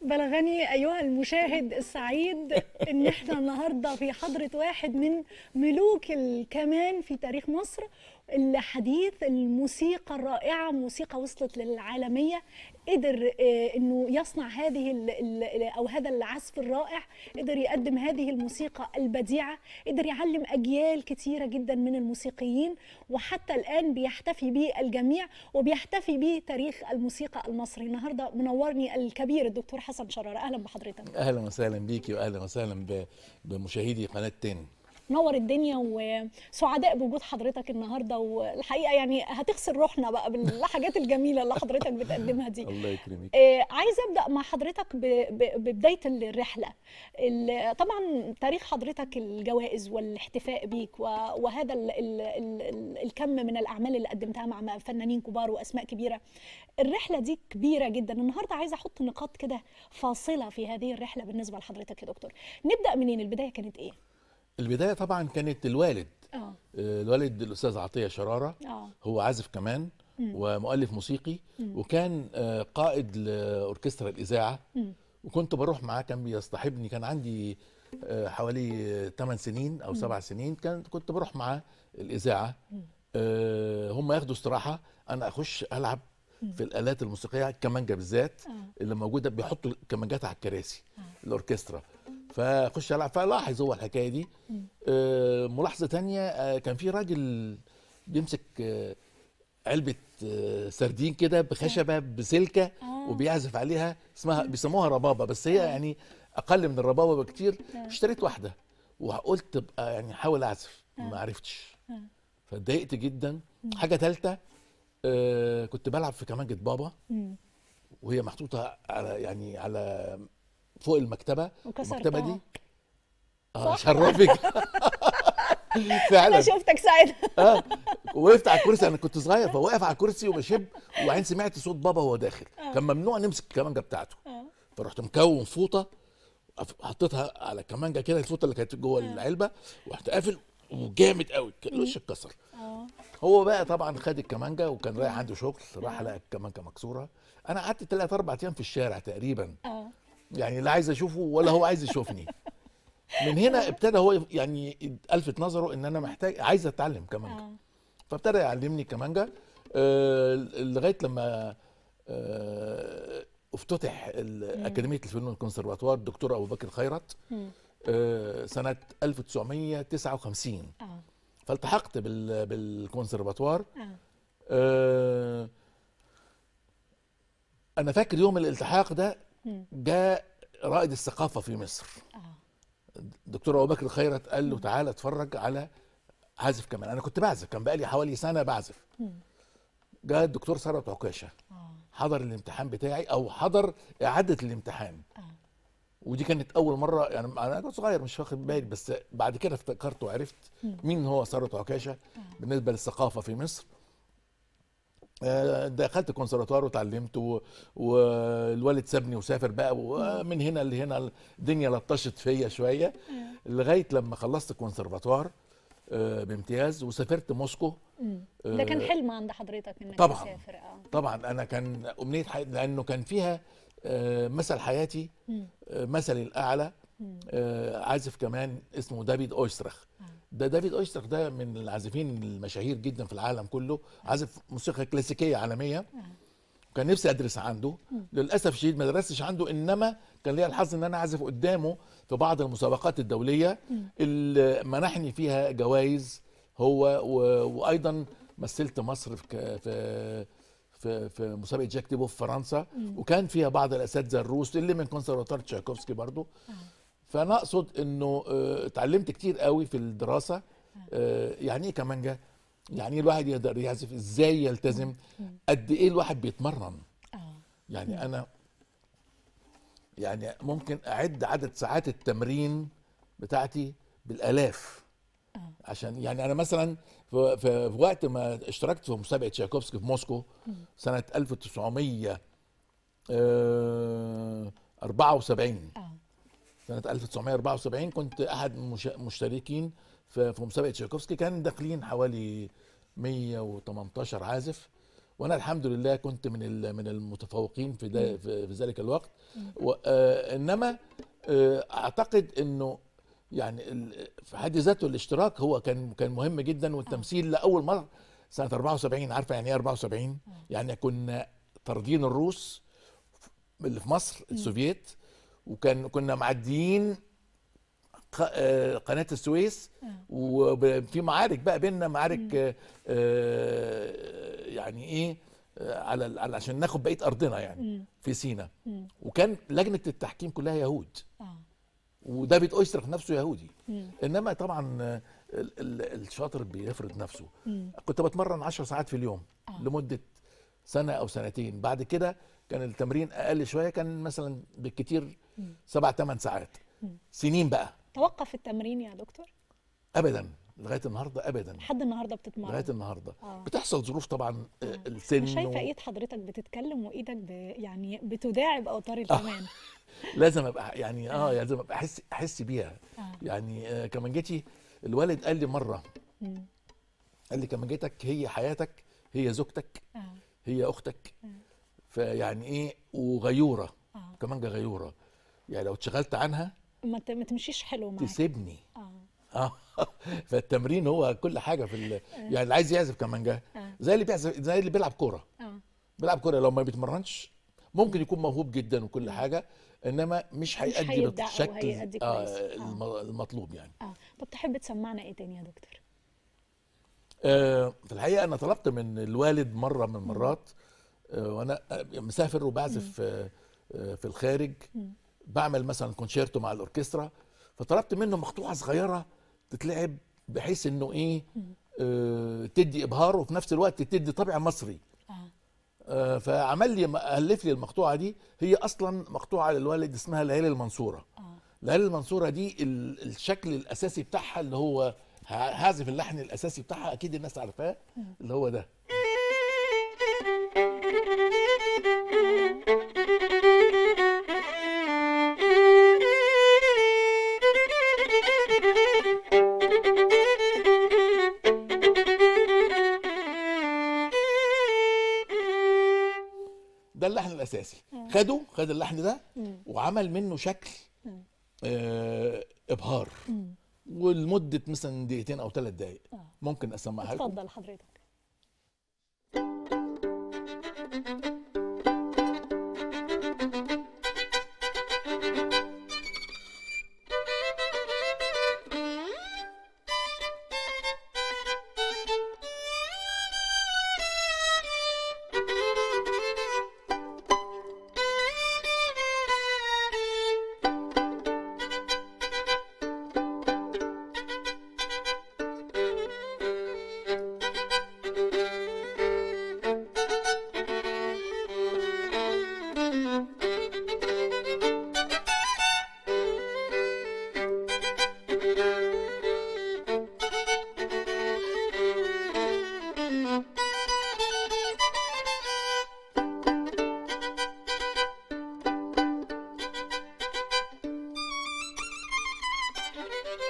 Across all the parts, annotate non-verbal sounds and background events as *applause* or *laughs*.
بلغني أيها المشاهد السعيد إن إحنا النهاردة في حضرة واحد من ملوك الكمان في تاريخ مصر الحديث الموسيقى الرائعة موسيقى وصلت للعالمية. قدر آه، إنه يصنع هذه أو هذا العزف الرائع قدر يقدم هذه الموسيقى البديعة قدر يعلم أجيال كثيره جدا من الموسيقيين وحتى الآن بيحتفي به الجميع وبيحتفي به تاريخ الموسيقى المصري. النهارده منورني الكبير الدكتور حسن شرارة. أهلا بحضرتك. أهلا وسهلا بيكي واهلا وسهلا بمشاهدي قناة تاني نور الدنيا وسعداء بوجود حضرتك النهارده والحقيقة يعني هتغسل روحنا بقى بالحاجات الجميلة اللي حضرتك بتقدمها دي. *laughs* الله يكرمك. آه، عايزة أبدأ مع حضرتك ببداية الرحلة. ال- طبعا تاريخ حضرتك الجوائز والاحتفاء بيك وهذا ال ال ال ال الكم من الأعمال اللي قدمتها مع فنانين كبار وأسماء كبيرة. الرحلة دي كبيرة جدا. النهارده عايزة أحط نقاط كده فاصلة في هذه الرحلة بالنسبة لحضرتك يا دكتور. نبدأ منين؟ البداية كانت إيه؟ البداية طبعا كانت الوالد. آه. آه، الوالد الأستاذ عطية شرارة. آه. هو عازف كمان ومؤلف موسيقي. وكان آه، قائد لأوركسترا الإذاعة. مم. وكنت بروح معاه كان بيصطحبني. كان عندي آه، حوالي 8 سنين أو 7 سنين. كان كنت بروح معاه الإذاعة. هم ياخدوا استراحة. أنا أخش ألعب في الآلات الموسيقية الكمانجه بالذات. اللي موجودة بيحطوا الكمانجات على الكراسي الأوركسترا. فاخش العب فلاحظ هو الحكاية دي. آه، ملاحظة تانية آه، كان في راجل بيمسك آه، علبة سردين كده بخشبة بسلكة. وبيعزف عليها. اسمها بيسموها ربابة بس هي يعني أقل من الربابة بكتير. اشتريت واحدة وقلت ابقى يعني احاول أعزف. ما عرفتش. فاتضايقت جدا. حاجة ثالثه آه كنت بلعب في كمانجة بابا. وهي محطوطة على يعني على فوق المكتبة. المكتبة دي. آه شرفك. *laughs* أنا فعلا شفتك ساعتها. آه وقفت على الكرسي. أنا كنت صغير فواقف على الكرسي وبشب وبعدين سمعت صوت بابا وهو داخل. كان ممنوع نمسك الكمانجه بتاعته. آه. فرحت مكون فوطة حطيتها على الكمانجه كده الفوطة اللي كانت جوه العلبة ورحت قافل وجامد قوي. الوش اتكسر. آه. هو بقى طبعا خد الكمانجه وكان رايح عنده شغل راح لقى الكمانجه مكسورة. أنا قعدت ثلاث أربع أيام في الشارع تقريبا. آه. يعني لا عايز أشوفه ولا هو عايز يشوفني. من هنا ابتدى هو يعني ألفت نظره إن أنا محتاج عايز أتعلم كمانجه آه. فابتدى يعلمني كمانجا آه لغاية لما آه افتتح أكاديمية الفنون الكونسرفاتوار الدكتور أبو بكر خيرت. آه سنة 1959 آه. فالتحقت بال بالكونسرفاتوار. آه أنا فاكر يوم الالتحاق ده. جاء رائد الثقافة في مصر. الدكتور أبو بكر خيرت قال له تعالى اتفرج على عازف كمان. أنا كنت بعزف كان بقالي حوالي سنة بعزف. جاء الدكتور ثروت عكاشة. آه. حضر الامتحان بتاعي أو حضر إعادة الامتحان. آه. ودي كانت أول مرة يعني أنا كنت صغير مش واخد بالي بس بعد كده افتكرت وعرفت مين هو ثروت عكاشة بالنسبة للثقافة في مصر. آه، دخلت كونسرفتوار وتعلمت والوالد سابني وسافر بقى ومن هنا لهنا الدنيا لطشت فيا شوية. لغاية لما خلصت كونسرفتوار آه، بامتياز وسافرت موسكو. ده كان آه، حلم عند حضرتك إنك طبعاً. تسافر آه. طبعا. أنا كان أمنية حياتي لأنه كان فيها آه، مثل حياتي. آه، مثلي الأعلى. آه، عازف كمان اسمه دافيد أويسترخ. ده دافيد اويسترخ ده من العازفين المشاهير جدا في العالم كله عازف موسيقى كلاسيكية عالمية. كان نفسي أدرس عنده. للأسف الشديد ما درستش عنده إنما كان ليا الحظ إن أنا أعزف قدامه في بعض المسابقات الدولية. اللي منحني فيها جوائز هو و... وأيضا مثلت مصر في في في, في مسابقة جاك ديبو في فرنسا. وكان فيها بعض الأساتذة الروس اللي من كونسرفتوار تشايكوفسكي برضو. فانا اقصد انه آه، اتعلمت كتير قوي في الدراسة آه، يعني إيه كمانجا؟ يعني إيه الواحد يقدر يعزف؟ إزاي يلتزم؟ قد إيه الواحد بيتمرن؟ آه. يعني أنا يعني ممكن أعد عدد ساعات التمرين بتاعتي بالآلاف. عشان يعني أنا مثلا في, في, وقت ما اشتركت في مسابقة تشايكوفسكي في موسكو سنة 1974 آه. سنة 1974 كنت أحد مش- مشتركين في مسابقة تشايكوفسكي. كان داخلين حوالي 118 عازف. وأنا الحمد لله كنت من من المتفوقين في في ذلك الوقت. آه، إنما آه، أعتقد إنه يعني في حد ذاته الاشتراك هو كان كان مهم جدا. والتمثيل لأول مرة سنة 74 عارفة يعني إيه 74 يعني كنا طاردين الروس اللي في مصر السوفييت. وكان كنا معديين آه، قناة السويس وفي معارك بقى بيننا معارك آه، آه، يعني إيه آه، على عشان ناخد بقية أرضنا يعني في سينا. وكان لجنة التحكيم كلها يهود. ودافيد اويسترخ نفسه يهودي. إنما طبعا آه، ال- ال- الشاطر بيفرض نفسه. كنت بتمرن 10 ساعات في اليوم لمدة سنة أو سنتين. بعد كده كان التمرين أقل شوية كان مثلا بالكتير سبع ثمان ساعات. سنين بقى. توقف التمرين يا دكتور؟ ابدا. لغاية النهارده ابدا. لحد النهارده بتتمرن. لغاية النهارده. آه. بتحصل ظروف طبعا آه، أنا السن شايفة و- إيد حضرتك بتتكلم وإيدك ب... يعني بتداعب أوتار الكمان *laughs* لازم أبقى يعني آه لازم أبقى أحس أحس بيها. آه. يعني آه كمانجتي الوالد قال لي مرة. مم. قال لي كمانجتك هي حياتك هي زوجتك آه. هي أختك. فيعني إيه؟ وغيورة. آه. كمانجه غيورة. يعني لو اتشغلت عنها ما تمشيش حلو معاك. تسيبني. آه. آه. *laughs* فالتمرين هو كل حاجة في ال... يعني اللي عايز يعزف كمانجه آه. زي اللي بيعزف زي اللي بيلعب كورة. آه. بيلعب كورة لو ما بيتمرنش ممكن يكون موهوب جدا وكل حاجة إنما مش هيأدي بالشكل آه. آه. الم- المطلوب يعني. آه. طب تحب تسمعنا إيه تاني يا دكتور؟ آه في الحقيقة أنا طلبت من الوالد مرة من المرات آه وأنا آه، مسافر وبعزف آه آه في الخارج. بعمل مثلا كونشيرتو مع الأوركسترا فطلبت منه مقطوعة صغيرة تتلعب بحيث إنه إيه آه تدي إبهار وفي نفس الوقت تدي طابع مصري. آه. آه، فعمل لي ألف لي المقطوعة دي. هي أصلا مقطوعة للوالد اسمها ليالي المنصورة. آه. ليالي المنصورة دي ال- الشكل الأساسي بتاعها اللي هو هعزف اللحن الأساسي بتاعها أكيد الناس عارفاه اللي هو ده. الاساسي خده خد اللحن ده وعمل منه شكل آه إبهار. ولمده مثلا دقيقتين أو ثلاث دقائق ممكن أسمعها لكم. اتفضل حضرتك.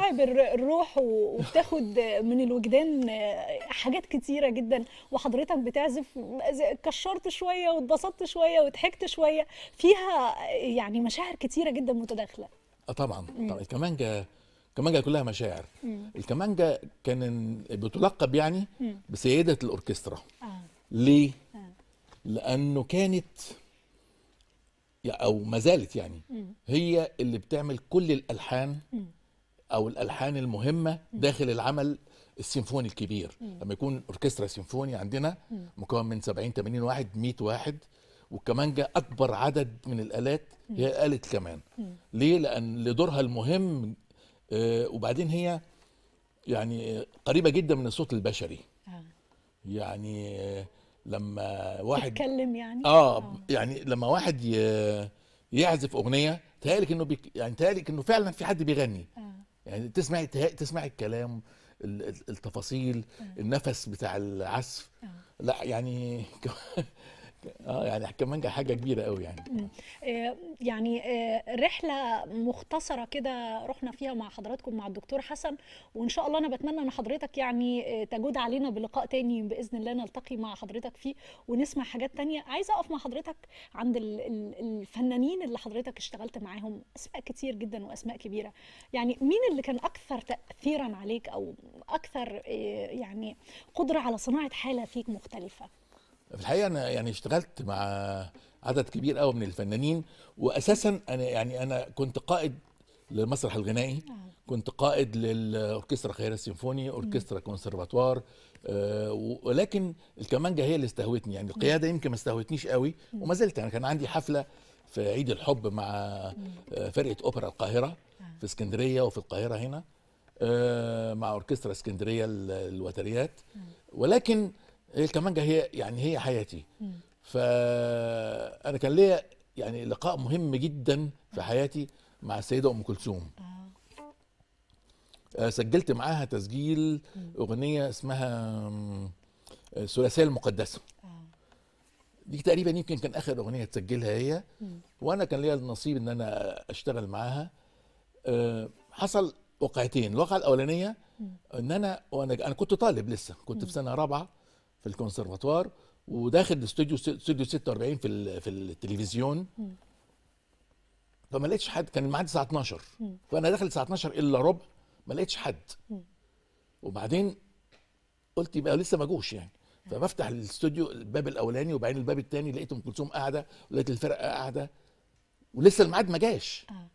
ب- بتداعب الر- الروح وبتاخد من الوجدان حاجات كتيرة جدا وحضرتك بتعزف كشرت شوية واتبسطت شوية وضحكت شوية فيها يعني مشاعر كتيرة جدا متداخلة. آه طبعا. طبعا. الكمانجا الكمانجا كلها مشاعر. الكمانجا كان بتلقب يعني بسيدة الأوركسترا. آه. ليه؟ لأنه كانت أو ما زالت يعني هي اللي بتعمل كل الألحان أو الألحان المهمة داخل العمل السيمفوني الكبير. لما يكون أوركسترا سيمفوني عندنا مكون من 70 80 واحد 100 واحد والكمانجا أكبر عدد من الآلات هي آلة كمان. ليه؟ لأن لدورها المهم آه، وبعدين هي يعني قريبة جدا من الصوت البشري. آه. يعني آه، لما واحد تتكلم يعني؟ آه يعني لما واحد يعزف أغنية تهيألك إنه بيك يعني تهيألك إنه فعلا في حد بيغني. آه. يعني تسمعي تهيأ- تسمعي الكلام ال- ال- التفاصيل النفس بتاع العزف. لا يعني *laughs* آه يعني كمان حاجة كبيرة قوي يعني. آه، يعني آه، رحلة مختصرة كده رحنا فيها مع حضراتكم مع الدكتور حسن وإن شاء الله أنا بتمنى أن حضرتك يعني آه، تجود علينا بلقاء تاني بإذن الله نلتقي مع حضرتك فيه ونسمع حاجات تانية. عايزة أقف مع حضرتك عند ال- ال- الفنانين اللي حضرتك اشتغلت معاهم أسماء كتير جدا وأسماء كبيرة. يعني مين اللي كان أكثر تأثيرا عليك أو أكثر آه، يعني قدرة على صناعة حالة فيك مختلفة؟ في الحقيقة أنا يعني اشتغلت مع عدد كبير قوي من الفنانين واساسا أنا يعني أنا كنت قائد للمسرح الغنائي كنت قائد للأوركسترا القاهره السيمفوني أوركسترا كونسرفاتوار آه، ولكن الكمانجا هي اللي استهوتني يعني القيادة يمكن ما استهوتنيش قوي وما زلت يعني كان عندي حفلة في عيد الحب مع آه، فرقة أوبرا القاهرة في اسكندرية وفي القاهرة هنا آه، مع أوركسترا اسكندرية ال- الوتريات. ولكن الكمانجا هي يعني هي حياتي. فانا كان ليا يعني لقاء مهم جدا في حياتي مع السيدة أم كلثوم. آه، سجلت معاها تسجيل أغنية اسمها آم، الثلاثية المقدسة. دي تقريبا يمكن كان آخر أغنية تسجلها هي. وأنا كان ليا النصيب إن أنا أشتغل معاها. آه، حصل وقعتين. الواقعه الأولانية إن أنا وأنا أنا كنت طالب لسه. كنت في سنة رابعة. في الكونسرفاتوار وداخل الاستوديو استوديو 46 في في التلفزيون. فما لقيتش حد كان الميعاد الساعة 12 فأنا داخل الساعة 12 إلا ربع ما لقيتش حد. وبعدين قلت يبقى لسه ما جوش يعني. فبفتح الاستوديو الباب الأولاني وبعدين الباب الثاني لقيت ام كلثوم قاعدة ولقيت الفرقة قاعدة ولسه الميعاد ما جاش. آه.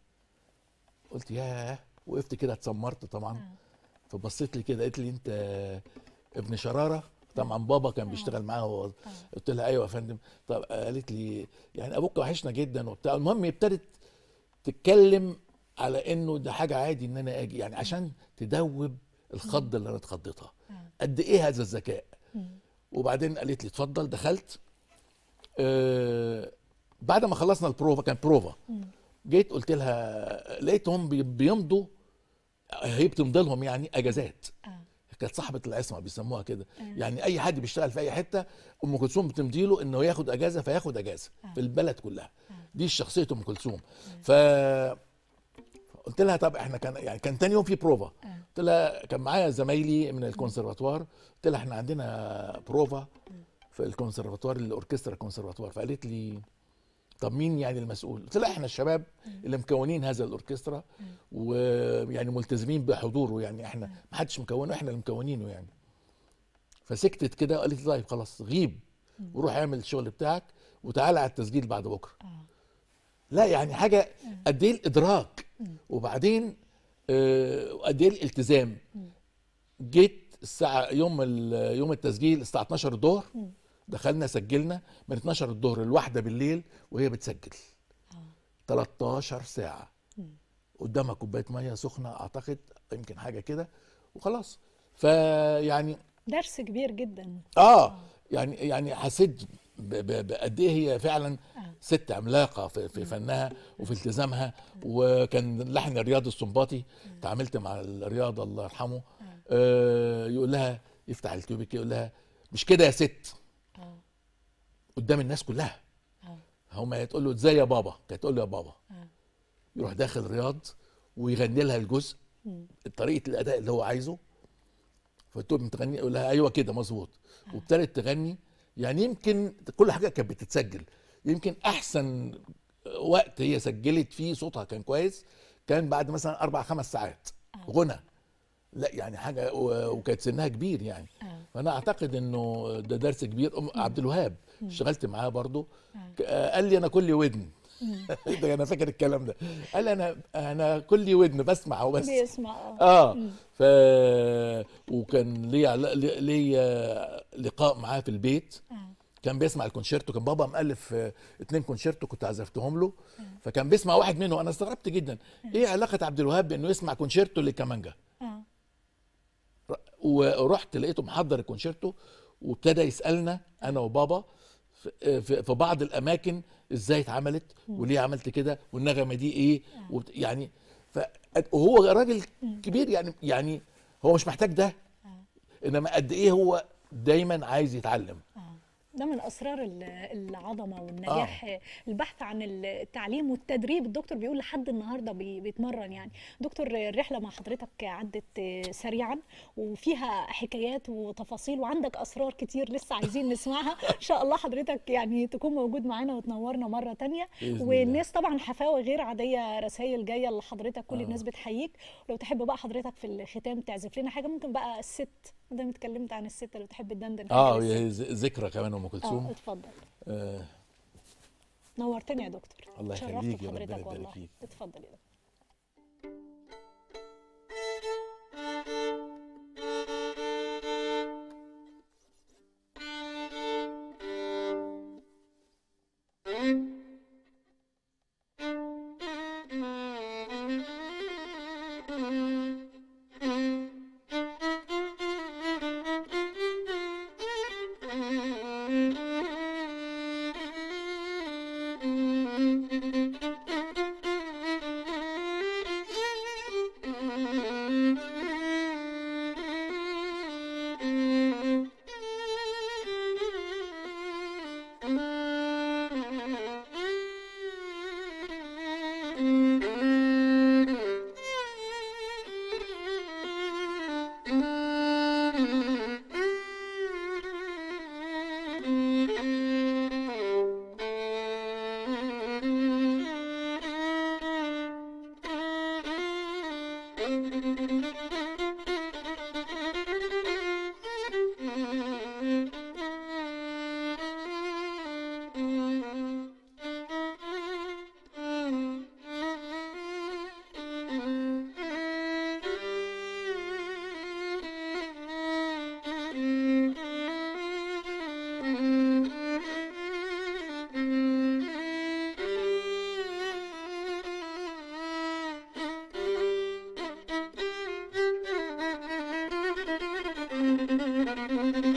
قلت ياه وقفت كده اتسمرت طبعا. فبصيت لي كده قالت لي أنت ابن شرارة؟ طبعا بابا كان بيشتغل معاها هو قلت لها أيوه يا فندم. طب قالت لي يعني أبوك وحشنا جدا وبتاع. المهم ابتدت تتكلم على إنه ده حاجة عادي إن أنا آجي يعني عشان تدوب الخض اللي أنا اتخضيتها. قد إيه هذا الذكاء؟ وبعدين قالت لي اتفضل دخلت. آه بعد ما خلصنا البروفا كان بروفا. جيت قلت لها لقيتهم بي- بيمضوا هي بتمضي لهم يعني أجازات. آه. كانت صاحبة العصمة بيسموها كده. يعني أي حد بيشتغل في أي حتة أم كلثوم بتمضي له إنه ياخد أجازة فياخد أجازة في البلد كلها. دي شخصية أم كلثوم. ف قلت لها طب إحنا كان يعني كان تاني يوم في بروفا. قلت لها كان معايا زمايلي من الكونسرفاتوار. قلت لها إحنا عندنا بروفا في الكونسرفاتوار الأوركسترا الكونسرفاتوار. فقالت لي طب مين يعني المسؤول؟ قلت إحنا الشباب اللي مكونين هذا الأوركسترا ويعني ملتزمين بحضوره يعني إحنا ما حدش مكونه إحنا اللي مكونينه يعني. فسكتت كده وقالت لي طيب خلاص غيب وروح اعمل الشغل بتاعك وتعالى على التسجيل بعد بكرة. لا يعني حاجة قد إيه الإدراك؟ وبعدين آه، قد إيه الالتزام؟ جيت الساعة يوم يوم التسجيل الساعة 12 الظهر دخلنا سجلنا من 12 الظهر لواحدة بالليل وهي بتسجل. 13 ساعة. قدامها كوباية مية سخنة أعتقد يمكن حاجة كده وخلاص. فيعني درس كبير جدا. آه. يعني يعني حسيت بقد إيه هي فعلا ست عملاقة في, في فنها وفي التزامها. وكان لحن الرياض السنباطي. تعاملت مع الرياض الله يرحمه. آه. يقول لها يفتح الكيوبيك يقول لها مش كده يا ست؟ آه. قدام الناس كلها. آه. هما تقول له إزاي يا بابا؟ كانت تقول له يا بابا. آه. يروح داخل رياض ويغني لها الجزء طريقة الأداء اللي هو عايزه. فقلت له بتغني يقول لها أيوه كده مظبوط. وابتدت تغني. يعني يمكن كل حاجة كانت بتتسجل. يمكن أحسن وقت هي سجلت فيه صوتها كان كويس كان بعد مثلا أربع خمس ساعات. غنى. لا يعني حاجة وكانت سنها كبير يعني. فأنا أعتقد إنه ده درس كبير. أم عبد الوهاب اشتغلت معاه برضو آه، قال لي أنا كل ودن. *laughs* ده أنا فاكر الكلام ده. قال لي أنا أنا كل ودن بسمع وبس بيسمع آه. آه. ف وكان ليا لي- ليا لقاء معاه في البيت. آه. كان بيسمع الكونشيرتو. كان بابا مؤلف آه، اتنين كونشيرتو كنت عزفتهم له. فكان بيسمع واحد منهم. أنا استغربت جدا. إيه علاقة عبد الوهاب بإنه يسمع كونشيرتو للكمانجا آه. ورحت لقيته محضر الكونشيرتو وابتدى يسألنا أنا وبابا. في- في بعض الأماكن إزاي اتعملت وليه عملت كده والنغمة دي إيه يعني. ف وهو راجل كبير يعني يعني هو مش محتاج ده. إنما قد إيه هو دايما عايز يتعلم. ده من أسرار ال- العظمة والنجاح آه. البحث عن التعليم والتدريب الدكتور بيقول لحد النهارده بي- بيتمرن يعني دكتور الرحلة مع حضرتك عدت آه، سريعا وفيها حكايات وتفاصيل وعندك أسرار كتير لسه عايزين نسمعها *laughs* إن شاء الله حضرتك يعني تكون موجود معانا وتنورنا مرة تانية. والناس طبعا حفاوة غير عادية رسائل جاية لحضرتك كل آه. الناس بتحييك لو تحب بقى حضرتك في الختام تعزف لنا حاجة ممكن بقى الست ما دام اتكلمت عن الست اللي بتحب تدندن حاجة آه. هي ذكرى كمان أم آه كلثوم. اتفضل. آه. نورتني يا دكتور. الله يخليك يا ربنا يبارك والله. فيك. اتفضل يا دكتور. Thank you.